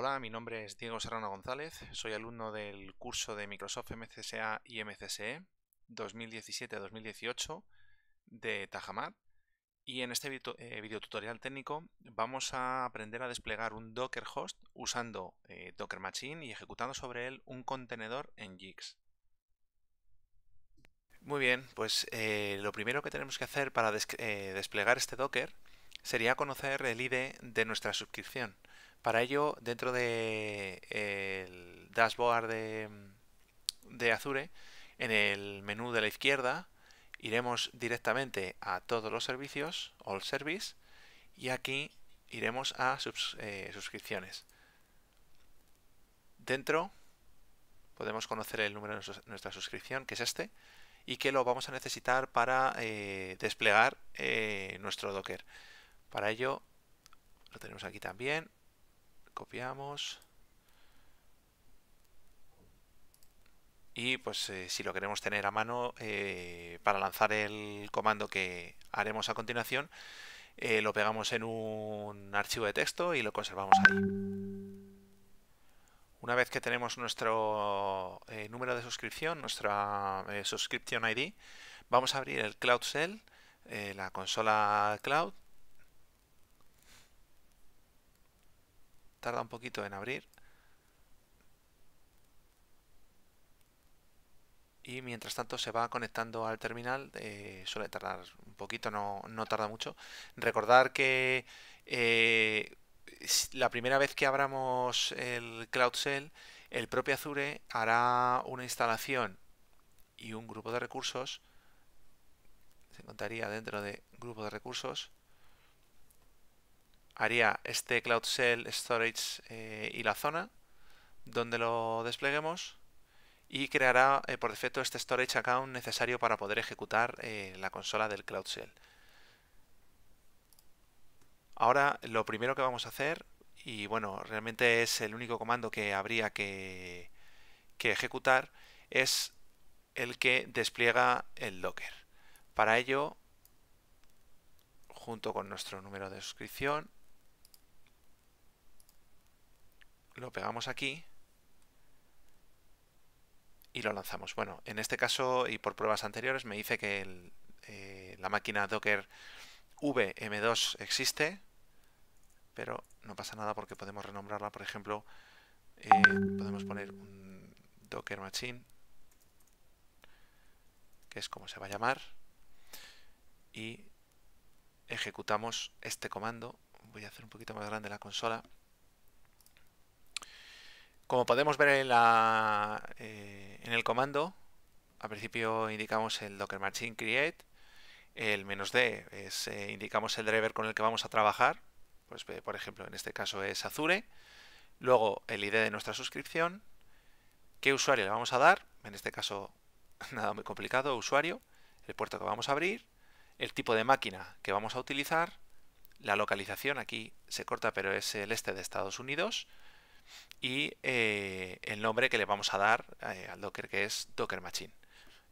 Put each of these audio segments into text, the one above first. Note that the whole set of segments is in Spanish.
Hola, mi nombre es Diego Serrano González, soy alumno del curso de Microsoft MCSA y MCSE 2017-2018 de Tajamat y en este eh, video tutorial técnico vamos a aprender a desplegar un Docker host usando eh, Docker Machine y ejecutando sobre él un contenedor en Gix. Muy bien, pues eh, lo primero que tenemos que hacer para desplegar este Docker sería conocer el ID de nuestra suscripción. Para ello, dentro del de dashboard de, de Azure, en el menú de la izquierda, iremos directamente a todos los servicios, All Service, y aquí iremos a eh, suscripciones. Dentro podemos conocer el número de nuestra suscripción, que es este, y que lo vamos a necesitar para eh, desplegar eh, nuestro Docker. Para ello, lo tenemos aquí también, copiamos. Y pues eh, si lo queremos tener a mano eh, para lanzar el comando que haremos a continuación eh, lo pegamos en un archivo de texto y lo conservamos ahí. Una vez que tenemos nuestro número de suscripción nuestra subscription ID vamos a abrir el Cloud Shell la consola Cloud tarda un poquito en abrir. Y mientras tanto se va conectando al terminal, eh, suele tardar un poquito, no, tarda mucho. Recordar que eh, la primera vez que abramos el Cloud Shell, el propio Azure hará una instalación y un grupo de recursos. Se encontraría dentro de grupo de recursos haría este Cloud Shell Storage eh, y la zona donde lo despleguemos y creará eh, por defecto este storage account necesario para poder ejecutar eh, la consola del Cloud Shell. Ahora lo primero que vamos a hacer, y bueno, realmente es el único comando que habría que, que ejecutar, es el que despliega el Docker. Para ello, junto con nuestro número de suscripción, lo pegamos aquí y lo lanzamos. Bueno, en este caso y por pruebas anteriores me dice que eh, la máquina Docker VM2 existe, pero no pasa nada porque podemos renombrarla, por ejemplo, eh, podemos poner un Docker Machine, que es como se va a llamar, y ejecutamos este comando. Voy a hacer un poquito más grande la consola. Como podemos ver eh, en el comando, al principio indicamos el docker machine create, el "-d eh, indicamos el driver con el que vamos a trabajar, pues por ejemplo en este caso es Azure, luego el ID de nuestra suscripción, qué usuario le vamos a dar, en este caso nada muy complicado, usuario, el puerto que vamos a abrir, el tipo de máquina que vamos a utilizar, la localización, aquí se corta pero es el este de Estados Unidos, y eh, el nombre que le vamos a dar eh, al Docker que es Docker Machine.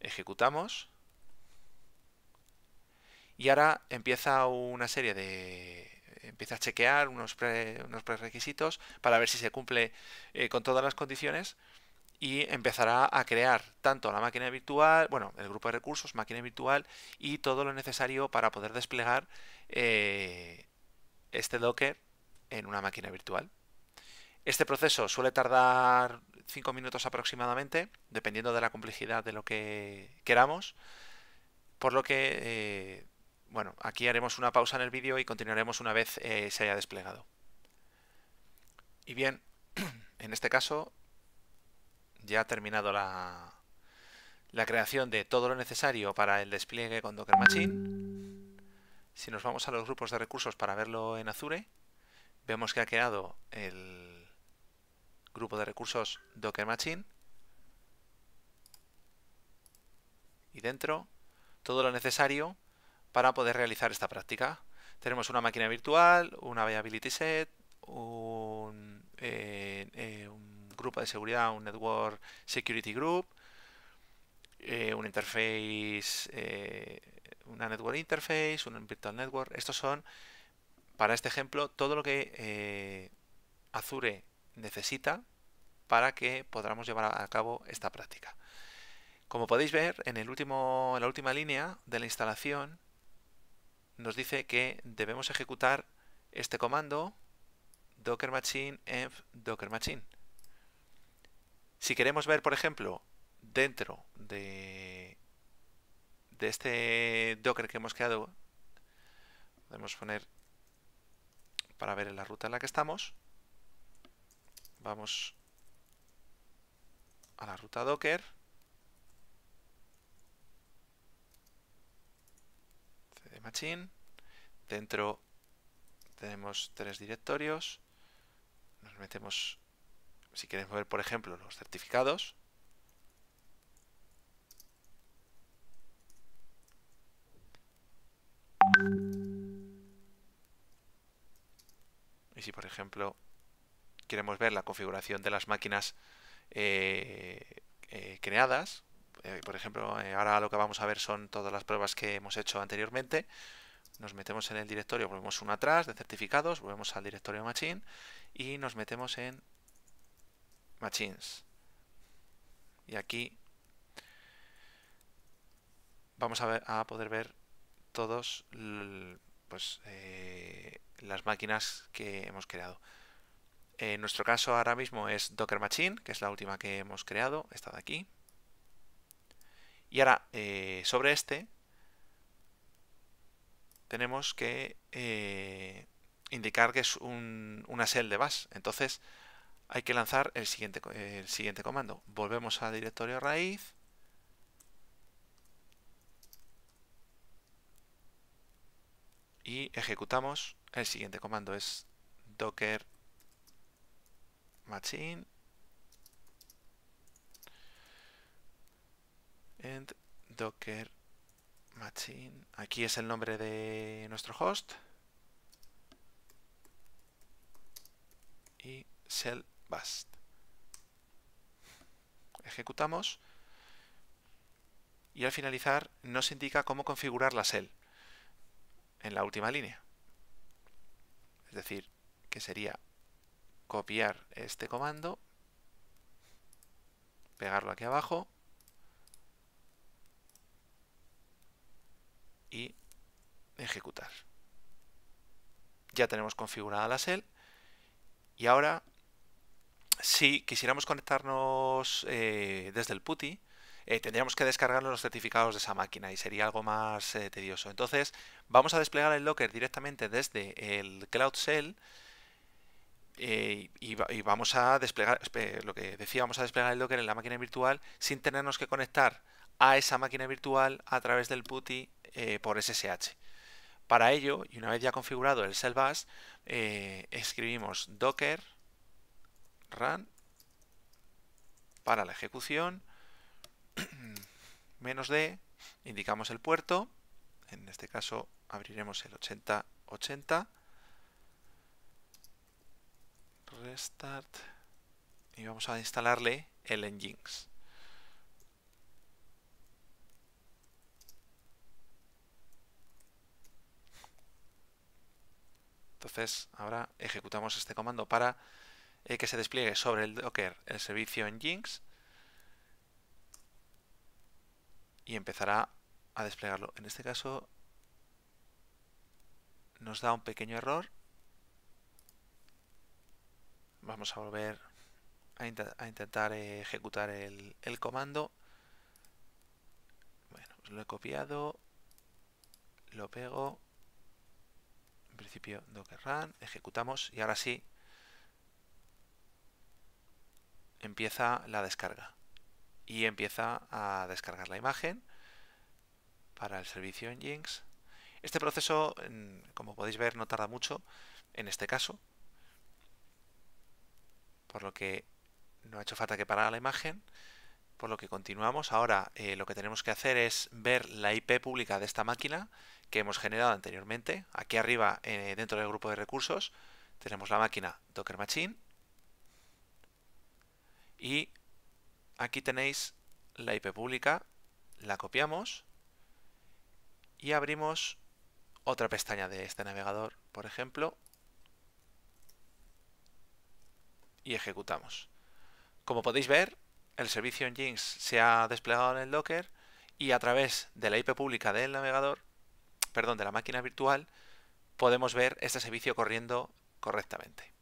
Ejecutamos y ahora empieza una serie de empieza a chequear unos, prerequisitos para ver si se cumple eh, con todas las condiciones y empezará a crear tanto la máquina virtual, bueno, el grupo de recursos, máquina virtual y todo lo necesario para poder desplegar este Docker en una máquina virtual. Este proceso suele tardar 5 minutos aproximadamente, dependiendo de la complejidad de lo que queramos, por lo que, eh, bueno, aquí haremos una pausa en el vídeo y continuaremos una vez eh, se haya desplegado. Y bien, en este caso ya ha terminado la, la creación de todo lo necesario para el despliegue con Docker Machine. Si nos vamos a los grupos de recursos para verlo en Azure, vemos que ha quedado el grupo de recursos Docker Machine y dentro todo lo necesario para poder realizar esta práctica. Tenemos una máquina virtual, una availability set, un, eh, eh, un grupo de seguridad, un network security group, eh, un interface, una network interface, un virtual network. Estos son, para este ejemplo, todo lo que Azure necesita para que podamos llevar a cabo esta práctica. Como podéis ver, en, el último, en la última línea de la instalación nos dice que debemos ejecutar este comando docker machine env docker machine. Si queremos ver, por ejemplo, dentro de, de este docker que hemos creado, podemos poner para ver la ruta en la que estamos, vamos a la ruta docker, cd machine, dentro tenemos tres directorios, nos metemos, si queremos ver por ejemplo los certificados, y si por ejemplo queremos ver la configuración de las máquinas eh, eh, creadas, eh, por ejemplo, ahora lo que vamos a ver son todas las pruebas que hemos hecho anteriormente, nos metemos en el directorio, volvemos uno atrás de certificados, volvemos al directorio machine y nos metemos en machines. Y aquí vamos a, a poder ver todos pues, las máquinas que hemos creado. En nuestro caso ahora mismo es Docker Machine, que es la última que hemos creado, esta de aquí. Y ahora, eh, sobre este, tenemos que eh, indicar que es una shell de bash. Entonces, hay que lanzar el siguiente, el siguiente comando. Volvemos al directorio raíz y ejecutamos el siguiente comando es docker machine. And docker machine. Aquí es el nombre de nuestro host. Y shell bust ejecutamos. Y al finalizar nos indica cómo configurar la shell en la última línea. Es decir, que sería copiar este comando, pegarlo aquí abajo y ejecutar. Ya tenemos configurada la shell y ahora si quisiéramos conectarnos eh, desde el PuTTY, eh, tendríamos que descargarnos los certificados de esa máquina y sería algo más eh, tedioso. Entonces, vamos a desplegar el Docker directamente desde el Cloud Shell eh, y, vamos a desplegar, lo que decía, vamos a desplegar el Docker en la máquina virtual sin tenernos que conectar a esa máquina virtual a través del PuTTY por SSH. Para ello, y una vez ya configurado el shell bash, escribimos docker run para la ejecución menos D, indicamos el puerto, en este caso abriremos el 8080, restart y vamos a instalarle el Nginx. Entonces ahora ejecutamos este comando para eh, que se despliegue sobre el Docker el servicio Nginx y empezará a desplegarlo. En este caso nos da un pequeño error. Vamos a volver a, intentar ejecutar el, comando. Bueno, pues lo he copiado, lo pego, en principio docker run, ejecutamos y ahora sí empieza la descarga y empieza a descargar la imagen para el servicio Nginx. Este proceso, como podéis ver, no tarda mucho en este caso, por lo que no ha hecho falta que parar la imagen, por lo que continuamos. Ahora eh, lo que tenemos que hacer es ver la IP pública de esta máquina que hemos generado anteriormente. Aquí arriba, eh, dentro del grupo de recursos, tenemos la máquina Docker Machine y aquí tenéis la IP pública, la copiamos y abrimos otra pestaña de este navegador, por ejemplo, y ejecutamos. Como podéis ver, el servicio Nginx se ha desplegado en el Docker y a través de la IP pública del navegador, perdón, de la máquina virtual, podemos ver este servicio corriendo correctamente.